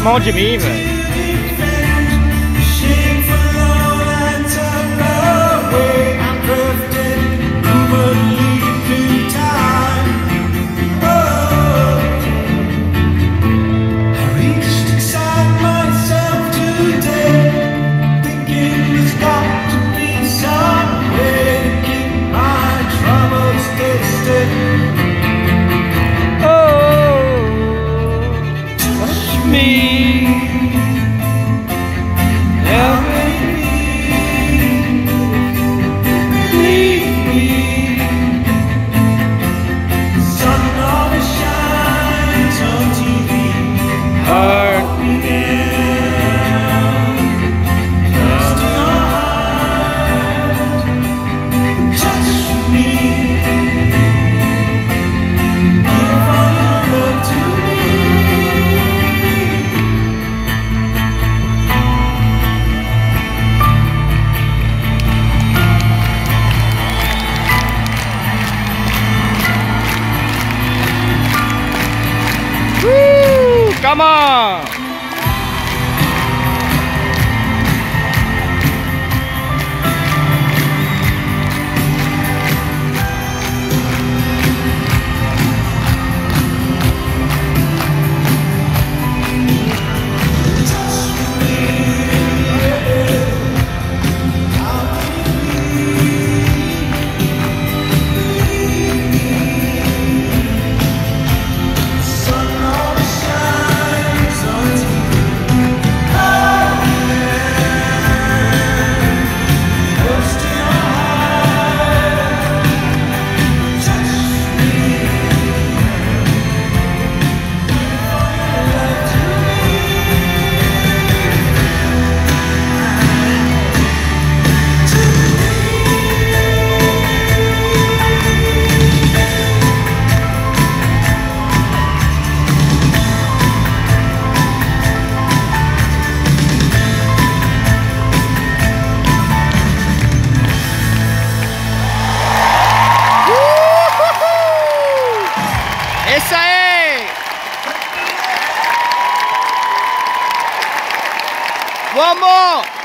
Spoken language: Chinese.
mão de mim, velho. Come on! Vamos!